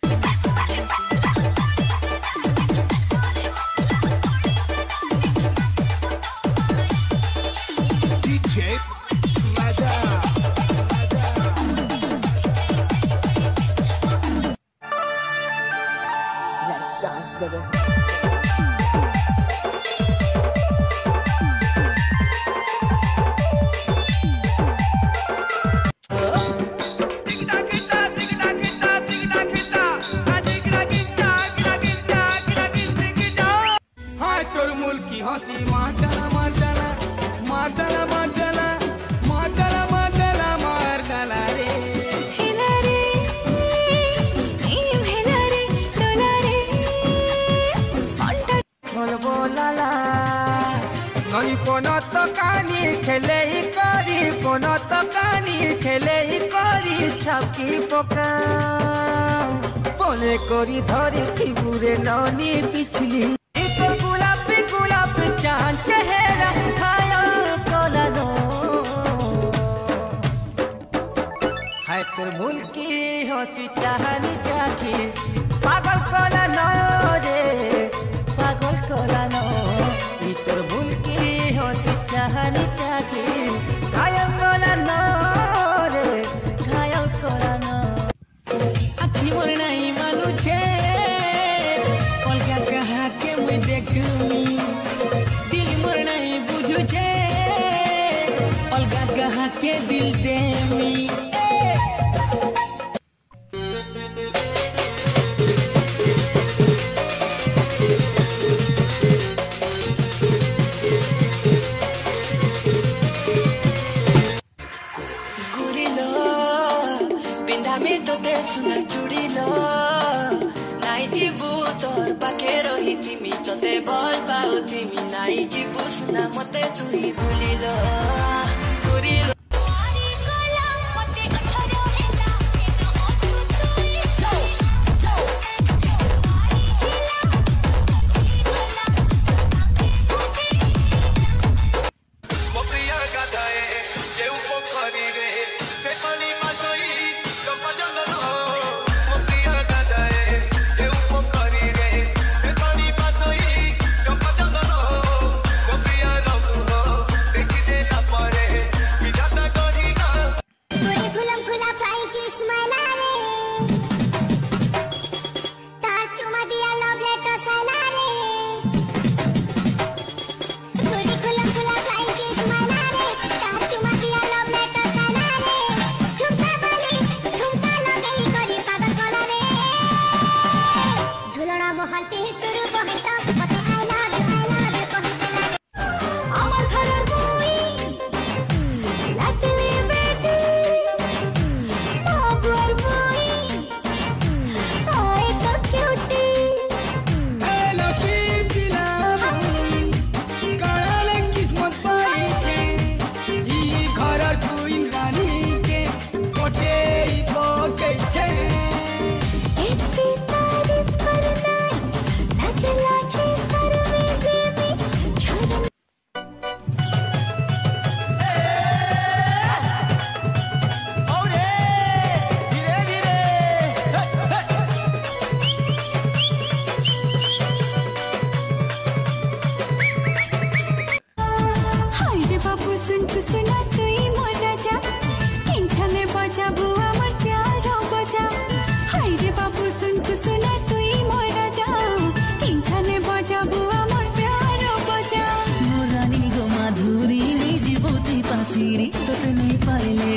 Pasto, barrio, pasto. Panat কানি খেলেই করি পনত কানি খেলেই করি, ছাকি পকা। মনে করি ধরিথিবু রে ননি পিছলি। এক গোলাপি গোলাপি চাঁদ চেহারা খায়ল কলানো হায় তোর মুলকি হসি চাহানি চাকি, পাগল কলানো রে, পাগল কলানো wanita আমি তোতে সুনা জুড়িল নাই যিবু তোর পাখে রহিথিমি তোতে ভল পাউথিমি নাই যিবু সুনা মতে তুই ভুলিল ঘুরিল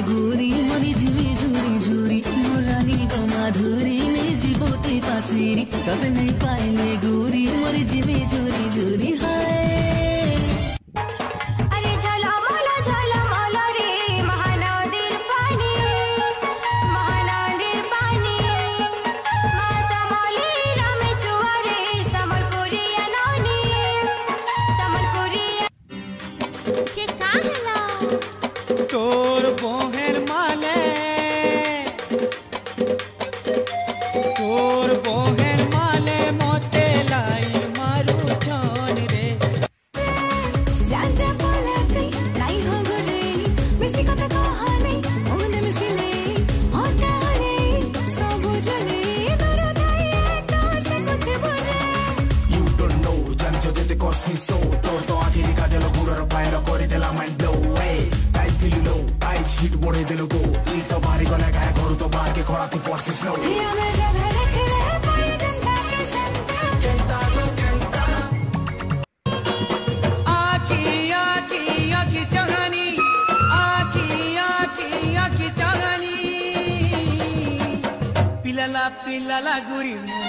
ঘুরি মনি ঝুরি ঝুরি ঝুরি। মুরানি গো মাধুরী মে জীবতে পাসিরি তত নাই পাইলে cosmic so Torto akhiri kadelo guror pairo kori dela mind blow Hey, tight thili low, tight hit bore delo go Ee to bari gole gaye goru to bar ke khora tu porsi slow Hiya me jab rakhe rahe paye janta ke santa Kenta lo kenta Aaki aaki aaki jahani Aaki aaki aaki jahani Pilala pilala guri mu